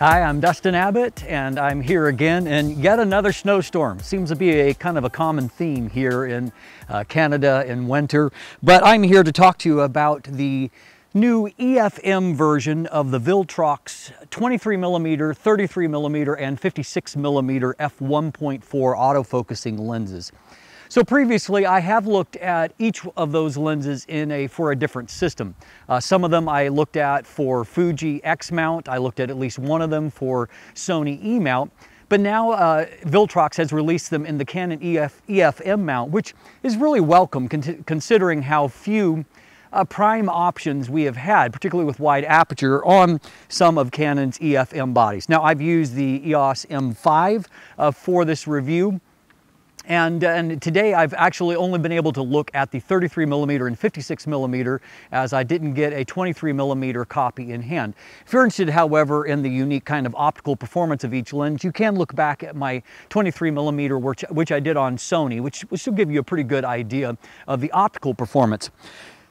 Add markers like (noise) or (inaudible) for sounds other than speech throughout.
Hi, I'm Dustin Abbott and I'm here again in yet another snowstorm. Seems to be a kind of a common theme here in uh, Canada in winter, but I'm here to talk to you about the new EFM version of the Viltrox 23 millimeter, 33 millimeter, and 56 millimeter f1.4 autofocusing lenses. So previously I have looked at each of those lenses in a for a different system. Uh, some of them I looked at for Fuji X mount. I looked at at least one of them for Sony E mount. But now uh, Viltrox has released them in the Canon EF, EFM mount, which is really welcome con considering how few uh, prime options we have had, particularly with wide aperture on some of Canon's EFM bodies. Now I've used the EOS M5 uh, for this review. And, uh, and, today I've actually only been able to look at the 33 millimeter and 56 millimeter as I didn't get a 23 millimeter copy in hand. If you're interested, however, in the unique kind of optical performance of each lens, you can look back at my 23 millimeter, which, which I did on Sony, which, which will give you a pretty good idea of the optical performance.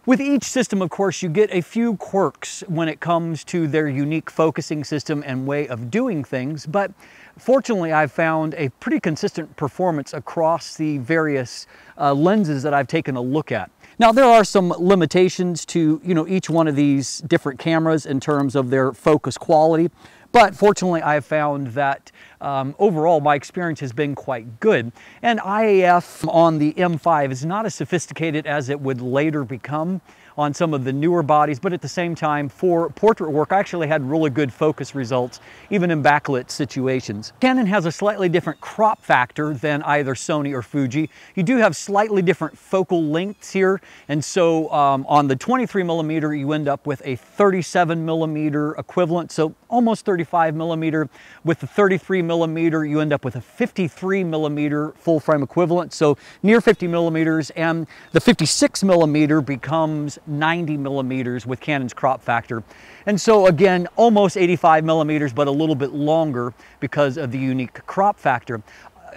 With each system, of course, you get a few quirks when it comes to their unique focusing system and way of doing things, but fortunately I've found a pretty consistent performance across the various uh, lenses that I've taken a look at. Now there are some limitations to you know each one of these different cameras in terms of their focus quality. But fortunately, I've found that um, overall my experience has been quite good. And Eye AF on the M5 is not as sophisticated as it would later become on some of the newer bodies, but at the same time, for portrait work, I actually had really good focus results, even in backlit situations. Canon has a slightly different crop factor than either Sony or Fuji. You do have slightly different focal lengths here, and so um, on the 23 millimeter, you end up with a 37 millimeter equivalent, so almost 35 millimeter. With the 33 millimeter, you end up with a 53 millimeter full frame equivalent, so near 50 millimeters, and the 56 millimeter becomes 90 millimeters with Canon's crop factor. And so again, almost 85 millimeters, but a little bit longer because of the unique crop factor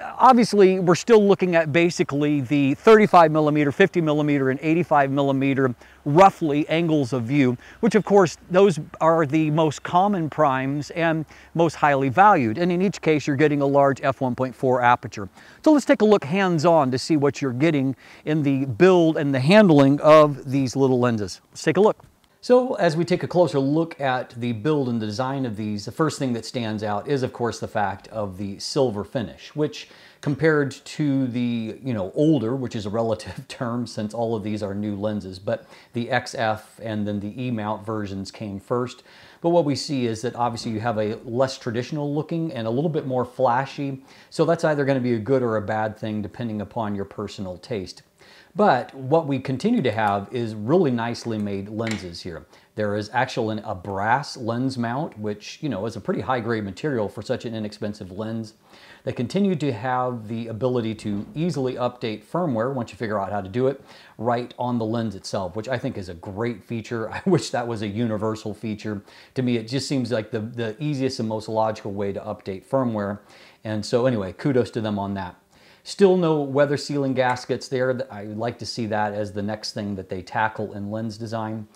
obviously we're still looking at basically the 35 millimeter, 50 millimeter, and 85 millimeter roughly angles of view, which of course those are the most common primes and most highly valued. And in each case, you're getting a large f1.4 aperture. So let's take a look hands-on to see what you're getting in the build and the handling of these little lenses. Let's take a look. So as we take a closer look at the build and the design of these, the first thing that stands out is of course the fact of the silver finish, which compared to the, you know, older, which is a relative (laughs) term since all of these are new lenses, but the XF and then the E-mount versions came first. But what we see is that obviously you have a less traditional looking and a little bit more flashy. So that's either going to be a good or a bad thing depending upon your personal taste. But what we continue to have is really nicely made lenses here. There is actually a brass lens mount, which, you know, is a pretty high grade material for such an inexpensive lens. They continue to have the ability to easily update firmware once you figure out how to do it right on the lens itself, which I think is a great feature. (laughs) I wish that was a universal feature. To me, it just seems like the, the easiest and most logical way to update firmware. And so anyway, kudos to them on that. Still no weather sealing gaskets there. I would like to see that as the next thing that they tackle in lens design.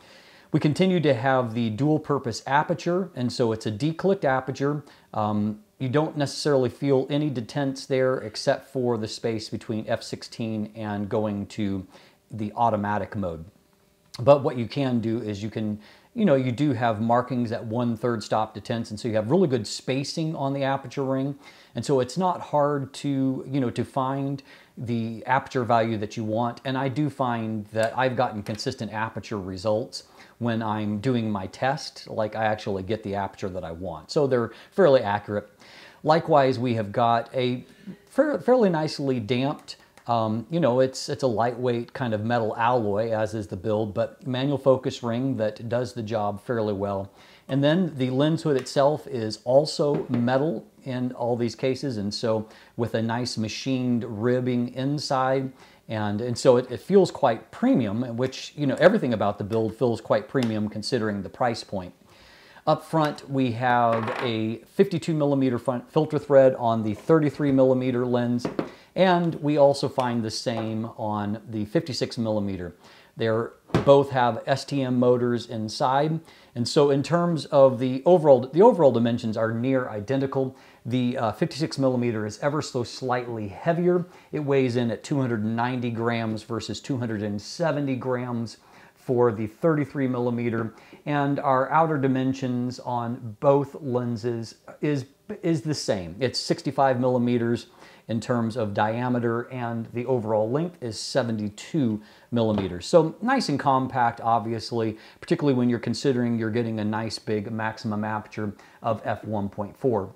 We continue to have the dual purpose aperture, and so it's a declicked aperture. Um, you don't necessarily feel any detents there except for the space between f16 and going to the automatic mode. But what you can do is you can, you know, you do have markings at one third stop to detents, and so you have really good spacing on the aperture ring. And so it's not hard to, you know, to find the aperture value that you want. And I do find that I've gotten consistent aperture results when I'm doing my test, like I actually get the aperture that I want. So they're fairly accurate. Likewise, we have got a fairly nicely damped um, you know, it's, it's a lightweight kind of metal alloy, as is the build, but manual focus ring that does the job fairly well. And then the lens hood itself is also metal in all these cases, and so with a nice machined ribbing inside, and, and so it, it feels quite premium, which, you know, everything about the build feels quite premium considering the price point. Up front, we have a 52 millimeter front filter thread on the 33 millimeter lens, and we also find the same on the 56 millimeter. They're both have STM motors inside. And so in terms of the overall, the overall dimensions are near identical. The uh, 56 millimeter is ever so slightly heavier. It weighs in at 290 grams versus 270 grams for the 33 millimeter. And our outer dimensions on both lenses is, is the same. It's 65 millimeters in terms of diameter and the overall length is 72 millimeters. So nice and compact, obviously, particularly when you're considering you're getting a nice big maximum aperture of f1.4.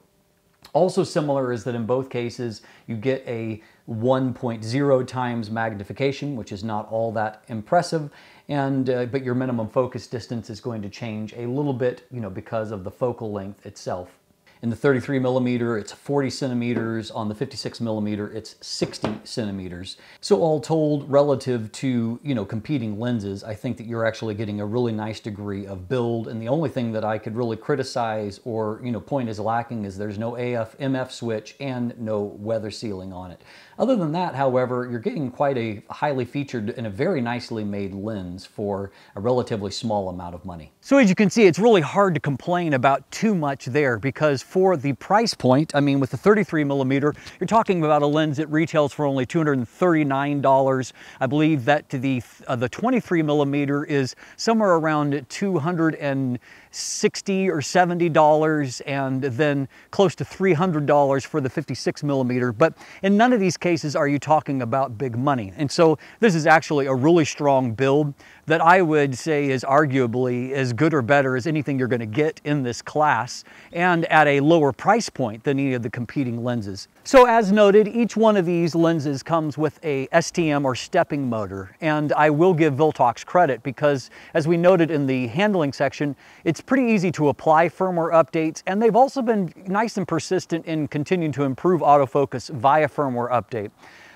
Also similar is that in both cases you get a 1.0 times magnification, which is not all that impressive, and uh, but your minimum focus distance is going to change a little bit, you know, because of the focal length itself. In the 33 millimeter, it's 40 centimeters. On the 56 millimeter, it's 60 centimeters. So all told, relative to, you know, competing lenses, I think that you're actually getting a really nice degree of build. And the only thing that I could really criticize or, you know, point is lacking is there's no AF MF switch and no weather sealing on it. Other than that, however, you're getting quite a highly featured and a very nicely made lens for a relatively small amount of money. So as you can see, it's really hard to complain about too much there because for the price point, I mean, with the 33 millimeter, you're talking about a lens that retails for only $239. I believe that the, uh, the 23 millimeter is somewhere around 200 and 60 or 70 dollars and then close to 300 dollars for the 56 millimeter. But in none of these cases are you talking about big money. And so this is actually a really strong build that I would say is arguably as good or better as anything you're going to get in this class and at a lower price point than any of the competing lenses. So as noted, each one of these lenses comes with a STM or stepping motor. And I will give Viltrox credit because as we noted in the handling section, it's pretty easy to apply firmware updates and they've also been nice and persistent in continuing to improve autofocus via firmware update.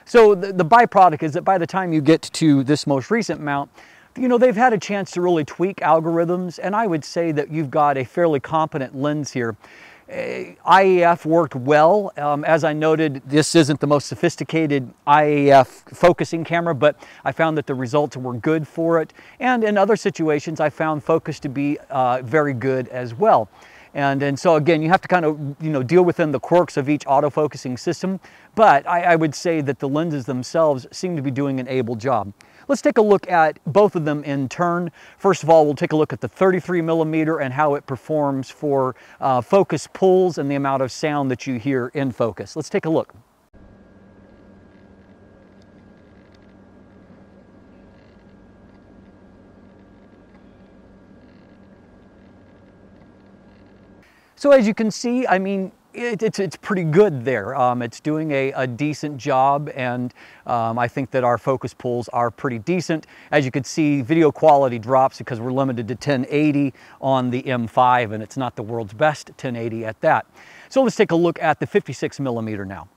So the, the byproduct is that by the time you get to this most recent mount, you know, they've had a chance to really tweak algorithms, and I would say that you've got a fairly competent lens here. Uh, Eye AF worked well. Um, as I noted, this isn't the most sophisticated Eye AF focusing camera, but I found that the results were good for it. And in other situations, I found focus to be uh, very good as well. And, and so again, you have to kind of you know, deal within the quirks of each autofocusing system, but I, I would say that the lenses themselves seem to be doing an able job. Let's take a look at both of them in turn. First of all, we'll take a look at the 33 millimeter and how it performs for uh, focus pulls and the amount of sound that you hear in focus. Let's take a look. So as you can see, I mean, it, it's, it's pretty good there. Um, it's doing a, a, decent job and um, I think that our focus pulls are pretty decent. As you can see, video quality drops because we're limited to 1080 on the M5 and it's not the world's best 1080 at that. So let's take a look at the 56 millimeter now.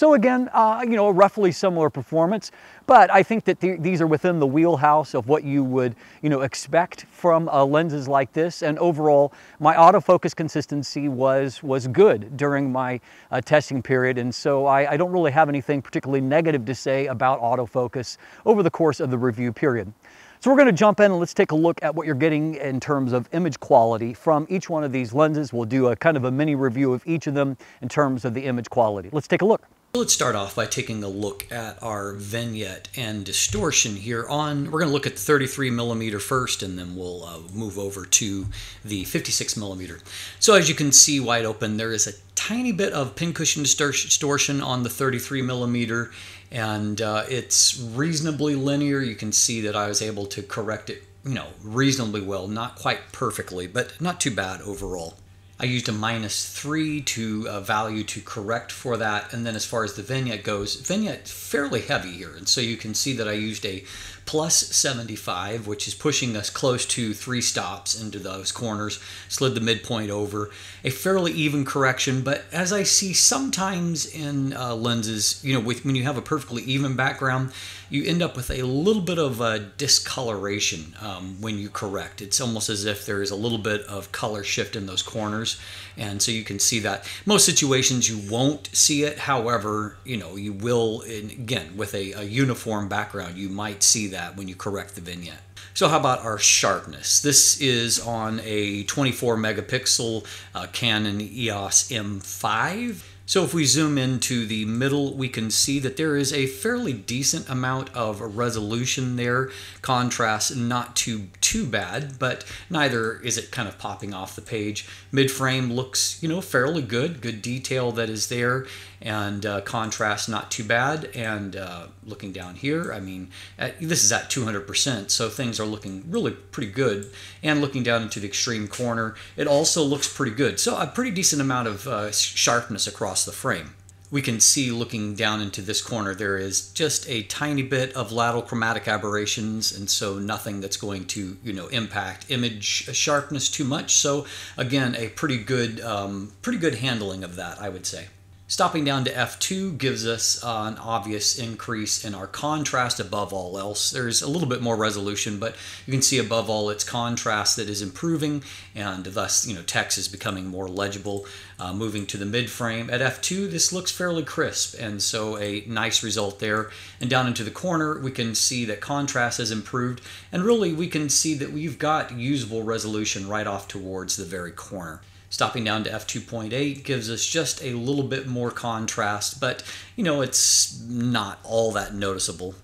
So again, uh, you know, a roughly similar performance, but I think that th these are within the wheelhouse of what you would, you know, expect from uh, lenses like this. And overall, my autofocus consistency was was good during my uh, testing period, and so I, I don't really have anything particularly negative to say about autofocus over the course of the review period. So we're going to jump in and let's take a look at what you're getting in terms of image quality from each one of these lenses. We'll do a kind of a mini review of each of them in terms of the image quality. Let's take a look. Let's start off by taking a look at our vignette and distortion here on, we're going to look at the 33 millimeter first and then we'll uh, move over to the 56 millimeter. So as you can see wide open, there is a tiny bit of pincushion distortion on the 33 millimeter and uh, it's reasonably linear. You can see that I was able to correct it, you know, reasonably well, not quite perfectly, but not too bad overall. I used a minus three to uh, value to correct for that. And then as far as the vignette goes, vignette fairly heavy here. And so you can see that I used a plus 75, which is pushing us close to three stops into those corners, slid the midpoint over. A fairly even correction, but as I see sometimes in uh, lenses, you know, with when you have a perfectly even background, you end up with a little bit of a discoloration um, when you correct. It's almost as if there is a little bit of color shift in those corners. And so you can see that. Most situations you won't see it. However, you know, you will, again, with a, a uniform background, you might see that when you correct the vignette. So how about our sharpness? This is on a 24 megapixel uh, Canon EOS M5. So if we zoom into the middle, we can see that there is a fairly decent amount of resolution there. Contrast not too too bad, but neither is it kind of popping off the page. Mid frame looks, you know, fairly good, good detail that is there, and uh, contrast not too bad. And uh, looking down here, I mean, at, this is at 200%, so things are looking really pretty good. And looking down into the extreme corner, it also looks pretty good. So a pretty decent amount of uh, sharpness across the frame. We can see looking down into this corner there is just a tiny bit of lateral chromatic aberrations and so nothing that's going to you know impact image sharpness too much so again a pretty good um, pretty good handling of that I would say. Stopping down to F2 gives us uh, an obvious increase in our contrast above all else. There's a little bit more resolution, but you can see above all its contrast that is improving and thus, you know, text is becoming more legible. Uh, moving to the mid frame at F2, this looks fairly crisp and so a nice result there. And down into the corner, we can see that contrast has improved and really we can see that we've got usable resolution right off towards the very corner. Stopping down to f2.8 gives us just a little bit more contrast, but you know, it's not all that noticeable.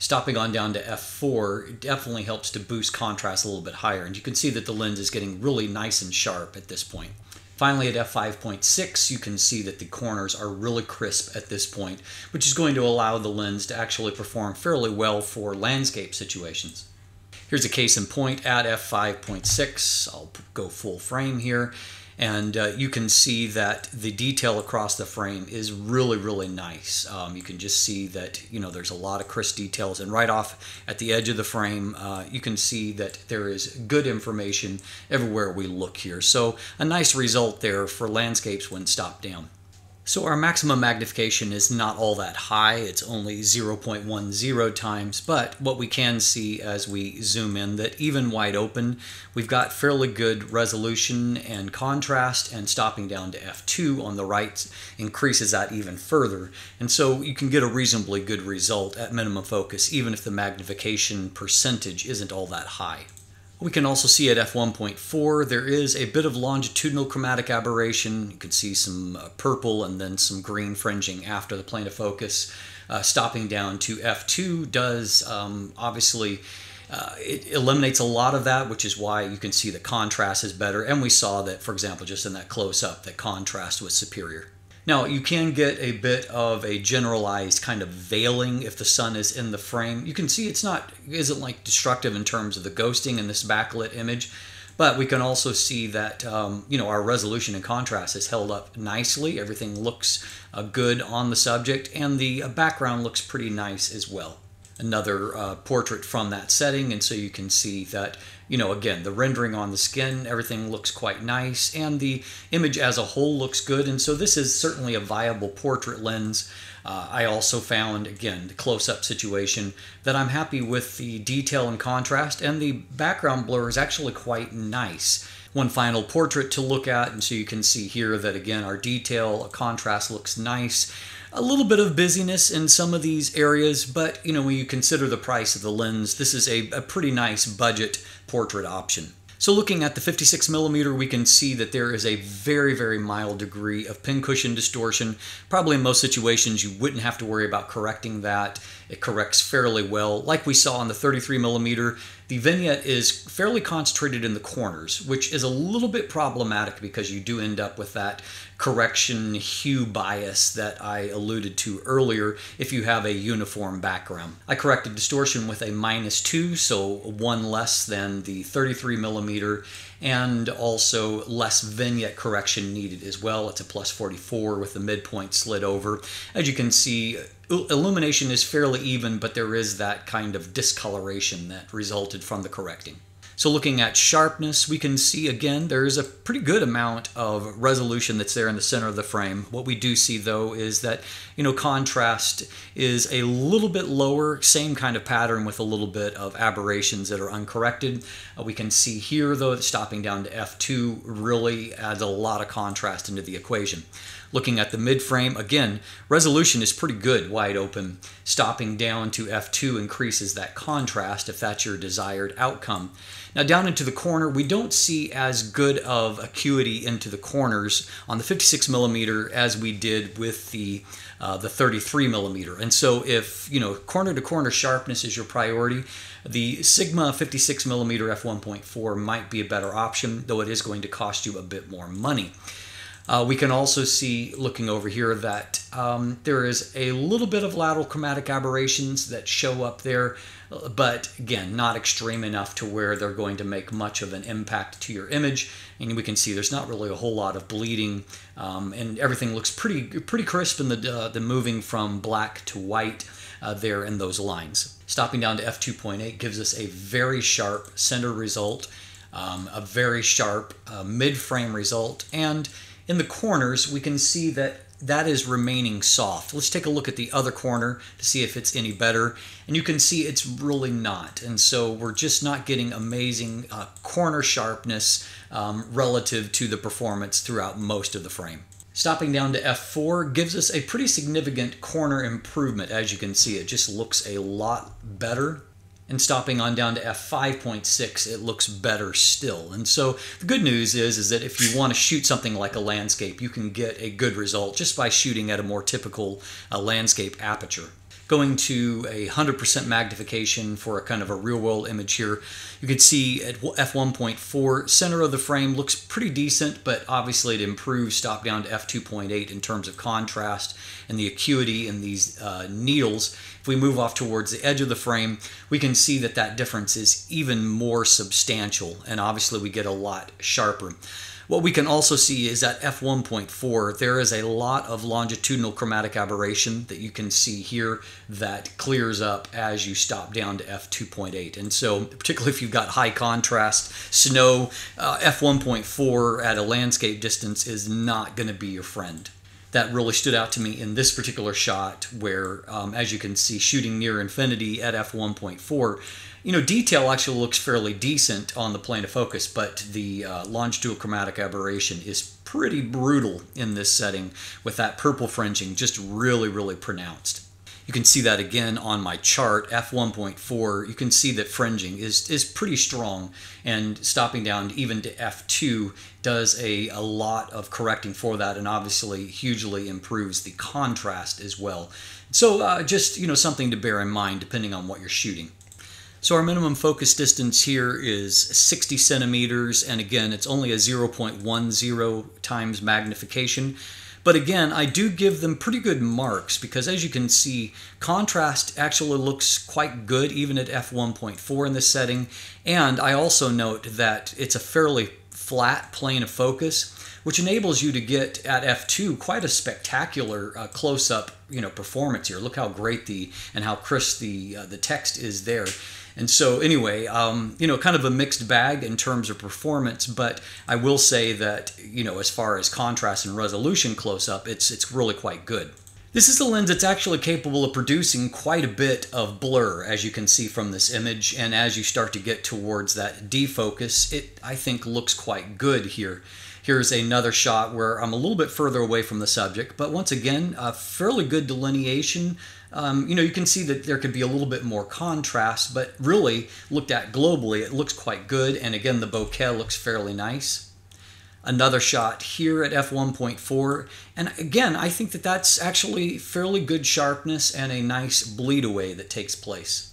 Stopping on down to f4 definitely helps to boost contrast a little bit higher, and you can see that the lens is getting really nice and sharp at this point. Finally, at f5.6, you can see that the corners are really crisp at this point, which is going to allow the lens to actually perform fairly well for landscape situations. Here's a case in point at f5.6. I'll go full frame here. And uh, you can see that the detail across the frame is really, really nice. Um, you can just see that, you know, there's a lot of crisp details. And right off at the edge of the frame, uh, you can see that there is good information everywhere we look here. So a nice result there for landscapes when stopped down. So our maximum magnification is not all that high, it's only 0.10 times, but what we can see as we zoom in that even wide open, we've got fairly good resolution and contrast and stopping down to f2 on the right increases that even further. And so you can get a reasonably good result at minimum focus even if the magnification percentage isn't all that high. We can also see at f1.4 there is a bit of longitudinal chromatic aberration. You can see some uh, purple and then some green fringing after the plane of focus. Uh, stopping down to f2 does um, obviously uh, it eliminates a lot of that, which is why you can see the contrast is better. And we saw that, for example, just in that close up, that contrast was superior. Now, you can get a bit of a generalized kind of veiling if the sun is in the frame. You can see it's not isn't like destructive in terms of the ghosting in this backlit image, but we can also see that um, you know our resolution and contrast is held up nicely. Everything looks uh, good on the subject, and the uh, background looks pretty nice as well another uh, portrait from that setting and so you can see that you know again the rendering on the skin everything looks quite nice and the image as a whole looks good and so this is certainly a viable portrait lens. Uh, I also found again the close-up situation that I'm happy with the detail and contrast and the background blur is actually quite nice. One final portrait to look at and so you can see here that again our detail contrast looks nice a little bit of busyness in some of these areas, but you know, when you consider the price of the lens, this is a, a pretty nice budget portrait option. So looking at the 56 millimeter, we can see that there is a very, very mild degree of pincushion distortion. Probably in most situations, you wouldn't have to worry about correcting that. It corrects fairly well. Like we saw on the 33 millimeter, the vignette is fairly concentrated in the corners, which is a little bit problematic because you do end up with that correction hue bias that I alluded to earlier if you have a uniform background. I corrected distortion with a minus 2, so one less than the 33 millimeter, and also less vignette correction needed as well. It's a plus 44 with the midpoint slid over. As you can see, illumination is fairly even, but there is that kind of discoloration that resulted from the correcting. So looking at sharpness, we can see again there's a pretty good amount of resolution that's there in the center of the frame. What we do see though is that you know contrast is a little bit lower, same kind of pattern with a little bit of aberrations that are uncorrected. Uh, we can see here though that stopping down to f2 really adds a lot of contrast into the equation. Looking at the mid frame, again, resolution is pretty good wide open. Stopping down to f2 increases that contrast if that's your desired outcome. Now down into the corner, we don't see as good of acuity into the corners on the 56 millimeter as we did with the uh, the 33 millimeter. And so if you know corner to corner sharpness is your priority, the Sigma 56 millimeter f1.4 might be a better option, though it is going to cost you a bit more money. Uh, we can also see, looking over here, that um, there is a little bit of lateral chromatic aberrations that show up there, but again, not extreme enough to where they're going to make much of an impact to your image. And we can see there's not really a whole lot of bleeding, um, and everything looks pretty pretty crisp in the, uh, the moving from black to white uh, there in those lines. Stopping down to f2.8 gives us a very sharp center result, um, a very sharp uh, mid-frame result, and in the corners, we can see that that is remaining soft. Let's take a look at the other corner to see if it's any better. And you can see it's really not. And so we're just not getting amazing uh, corner sharpness um, relative to the performance throughout most of the frame. Stopping down to F4 gives us a pretty significant corner improvement. As you can see, it just looks a lot better and stopping on down to f5.6 it looks better still. And so the good news is is that if you want to shoot something like a landscape you can get a good result just by shooting at a more typical uh, landscape aperture going to a 100% magnification for a kind of a real world image here. You can see at f1.4, center of the frame looks pretty decent, but obviously it improves stop down to f2.8 in terms of contrast and the acuity in these uh, needles. If we move off towards the edge of the frame, we can see that that difference is even more substantial, and obviously we get a lot sharper. What we can also see is at f1.4, there is a lot of longitudinal chromatic aberration that you can see here that clears up as you stop down to f2.8. And so, particularly if you've got high contrast snow, uh, f1.4 at a landscape distance is not going to be your friend that really stood out to me in this particular shot where, um, as you can see, shooting near infinity at f1.4, you know, detail actually looks fairly decent on the plane of focus, but the uh, longitudinal chromatic aberration is pretty brutal in this setting with that purple fringing just really, really pronounced. You can see that again on my chart, f1.4. You can see that fringing is, is pretty strong and stopping down even to f2 does a, a lot of correcting for that and obviously hugely improves the contrast as well. So uh, just, you know, something to bear in mind depending on what you're shooting. So our minimum focus distance here is 60 centimeters, and again, it's only a 0.10 times magnification. But again, I do give them pretty good marks because as you can see, contrast actually looks quite good even at f1.4 in this setting. And I also note that it's a fairly flat plane of focus, which enables you to get at f2 quite a spectacular uh, close-up, you know, performance here. Look how great the and how crisp the uh, the text is there. And so, anyway, um, you know, kind of a mixed bag in terms of performance, but I will say that, you know, as far as contrast and resolution close up, it's, it's really quite good. This is a lens that's actually capable of producing quite a bit of blur, as you can see from this image, and as you start to get towards that defocus, it, I think, looks quite good here. Here's another shot where I'm a little bit further away from the subject, but once again, a fairly good delineation. Um, you know, you can see that there could be a little bit more contrast, but really, looked at globally, it looks quite good. And again, the bokeh looks fairly nice. Another shot here at f1.4. And again, I think that that's actually fairly good sharpness and a nice bleed away that takes place.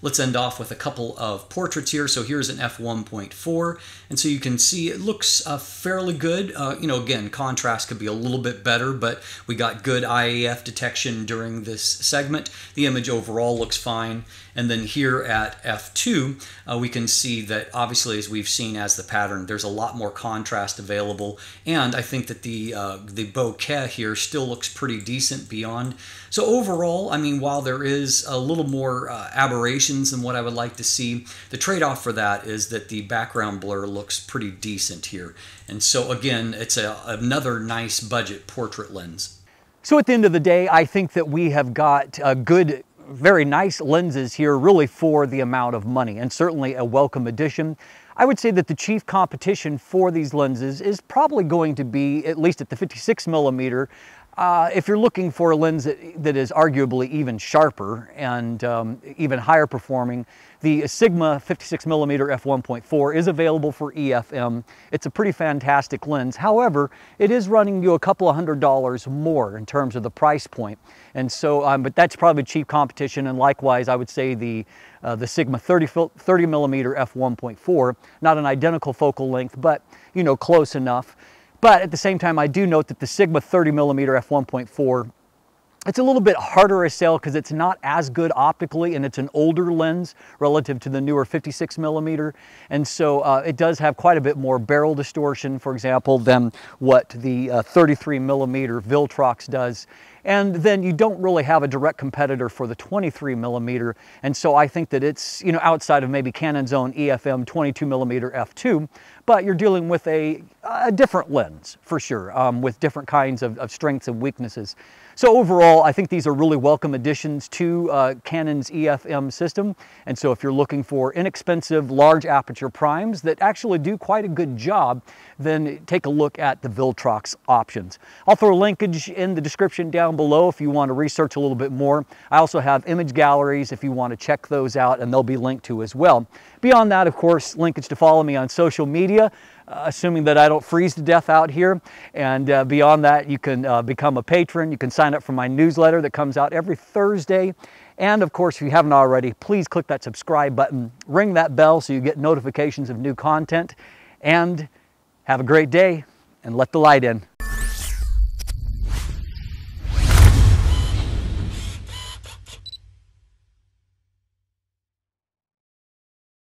Let's end off with a couple of portraits here. So here's an f1.4, and so you can see it looks uh, fairly good. Uh, you know, again, contrast could be a little bit better, but we got good Eye AF detection during this segment. The image overall looks fine. And then here at f2, uh, we can see that obviously, as we've seen as the pattern, there's a lot more contrast available. And I think that the, uh, the bokeh here still looks pretty decent beyond. So overall, I mean, while there is a little more uh, aberration than what I would like to see. The trade-off for that is that the background blur looks pretty decent here. And so again, it's a, another nice budget portrait lens. So at the end of the day, I think that we have got a good very nice lenses here really for the amount of money and certainly a welcome addition. I would say that the chief competition for these lenses is probably going to be, at least at the 56 millimeter, uh, if you're looking for a lens that, that is arguably even sharper and um, even higher performing, the Sigma 56mm f1.4 is available for EFM. It's a pretty fantastic lens. However, it is running you a couple of hundred dollars more in terms of the price point. And so, um, but that's probably cheap competition. And likewise, I would say the, uh, the Sigma 30, 30mm f1.4, not an identical focal length, but you know, close enough. But at the same time, I do note that the Sigma 30 millimeter f1.4 it's a little bit harder to sell because it's not as good optically and it's an older lens relative to the newer 56 millimeter. And so uh, it does have quite a bit more barrel distortion, for example, than what the uh, 33 millimeter Viltrox does. And then you don't really have a direct competitor for the 23 millimeter. And so I think that it's, you know, outside of maybe Canon's own EFM 22 millimeter f2, but you're dealing with a, a different lens for sure, um, with different kinds of, of strengths and weaknesses. So overall, I think these are really welcome additions to uh, Canon's EFM system. And so if you're looking for inexpensive, large aperture primes that actually do quite a good job, then take a look at the Viltrox options. I'll throw a linkage in the description down below if you want to research a little bit more. I also have image galleries if you want to check those out and they'll be linked to as well. Beyond that, of course, linkage to follow me on social media. Assuming that I don't freeze to death out here. And uh, beyond that, you can uh, become a patron. You can sign up for my newsletter that comes out every Thursday. And of course, if you haven't already, please click that subscribe button, ring that bell so you get notifications of new content. And have a great day and let the light in.